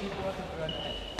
Gracias.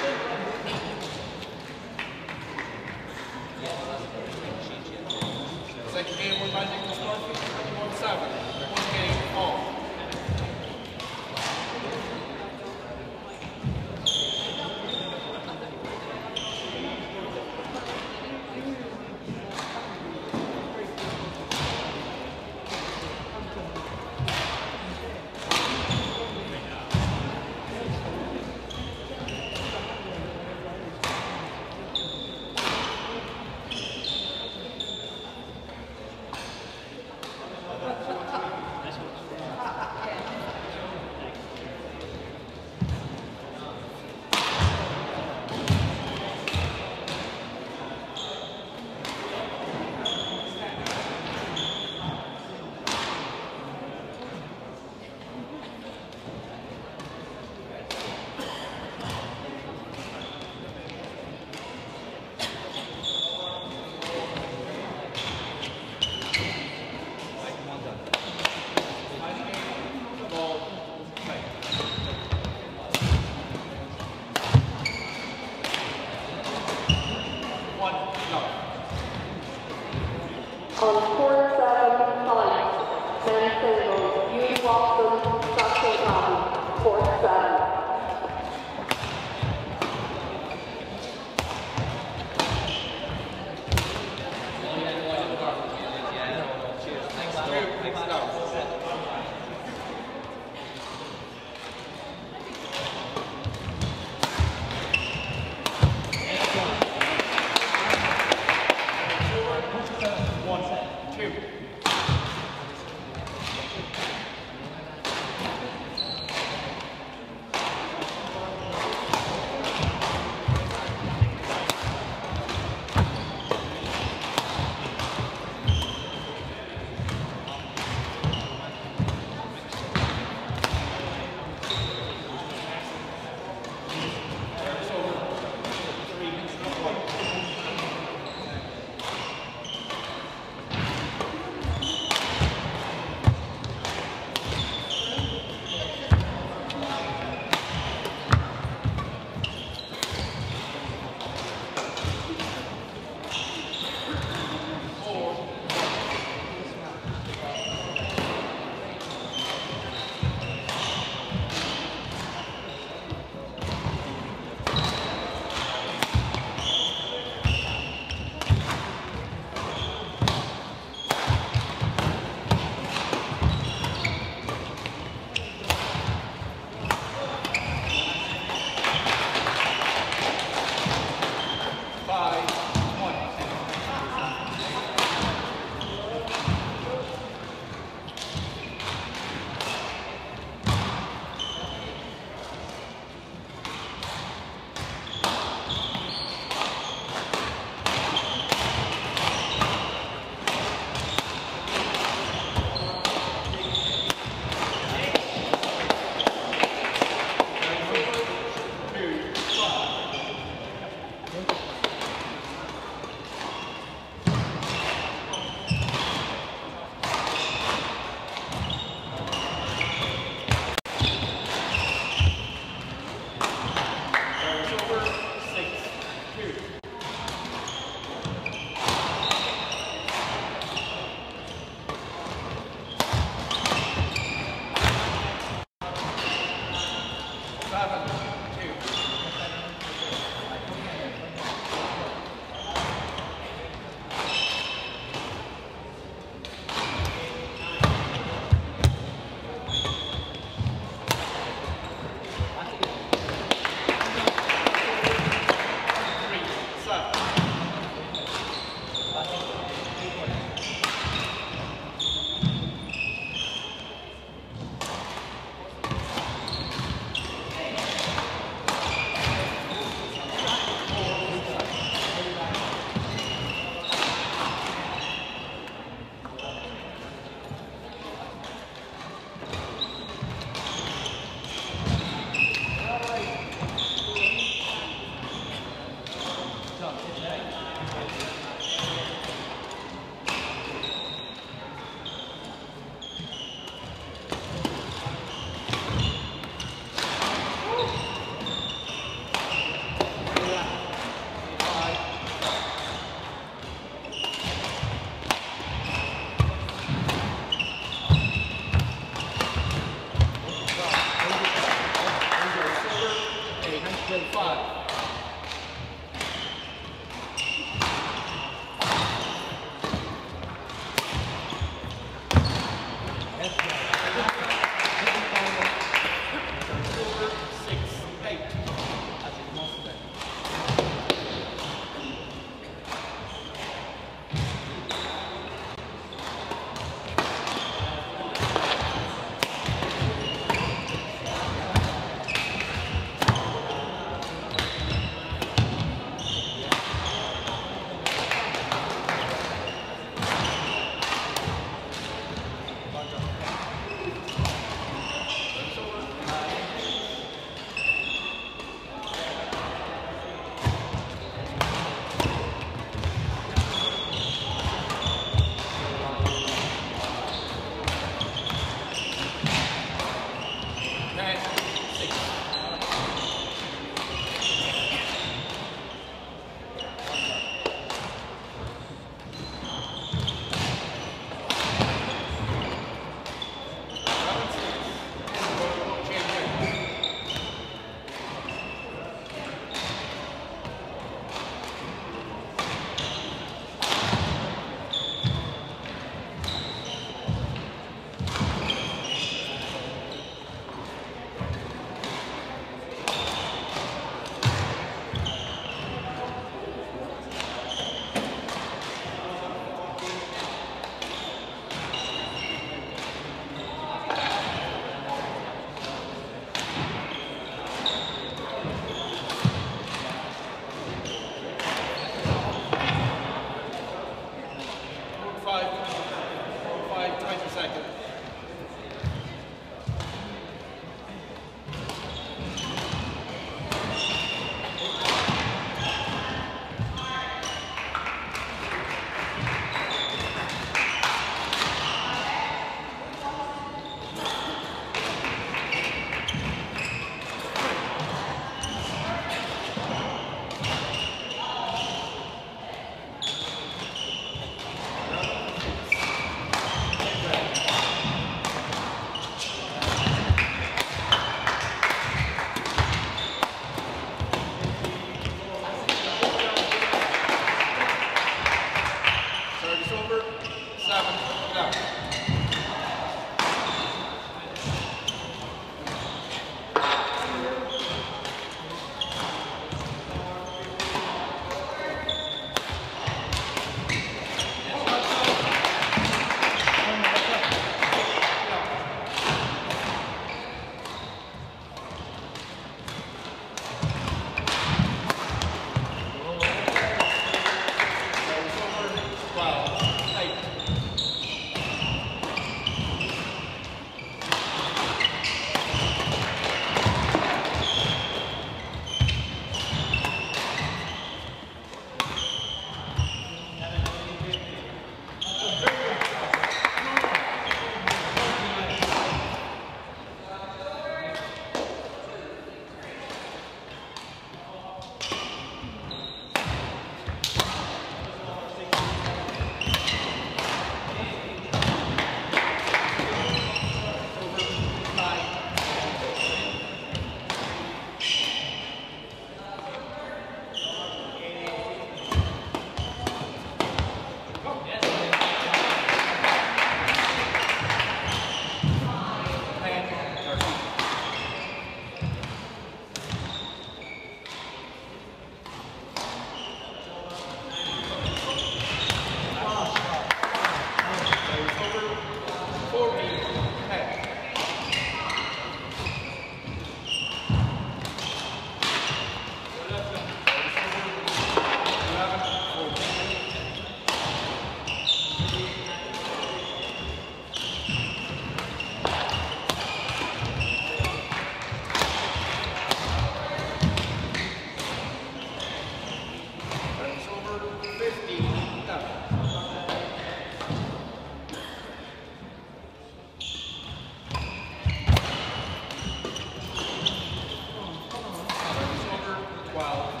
12.